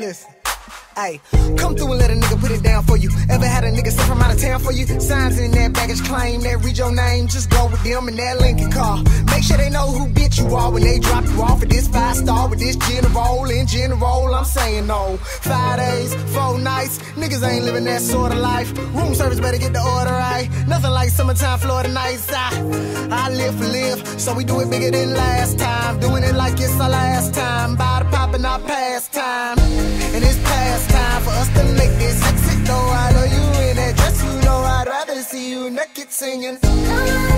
listen. Hey, come through and let a nigga put it down for you. Ever had a nigga sent from out of town for you? Signs in that baggage claim that read your name. Just go with them in that Lincoln car. Make sure they know who bitch you are when they drop you off at this five star with this general. In general, I'm saying no. Five days, four nights. Niggas ain't living that sort of life. Room service better get the order right. Nothing like summertime Florida nights. I, I live for live, so we do it bigger than last time. Doing it like it's our last time. By the pop and our pastime. And it's past see you naked singing.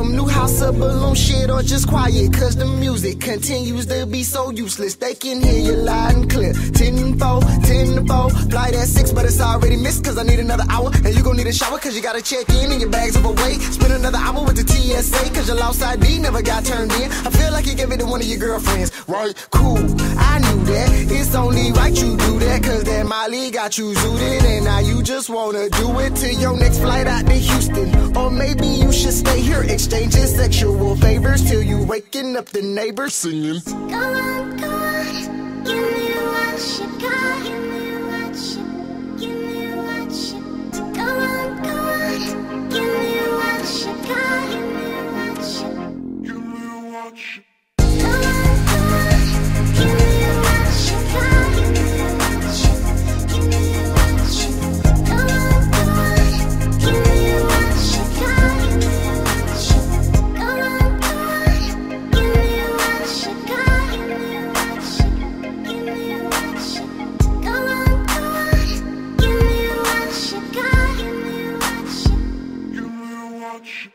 Some new house of balloon shit or just quiet cause the music continues to be so useless. They can hear you loud and clear. 10 4 10 4 flight at 6 but it's already missed cause I need another hour and you gon' need a shower cause you gotta check in and your bags overweight spend another hour with the TSA cause your lost ID never got turned in. I feel like you gave it to one of your girlfriends right? Cool I knew that. It's only right you do that cause that Molly got you zooted and now you just wanna do it to your next flight. Out we're exchanging sexual favors till you waking up the neighbors singing. Go on, go on, give me what you got. Give me what you, give me what you. Go on, go on, give me what you got. Give me what you, give me what you. couch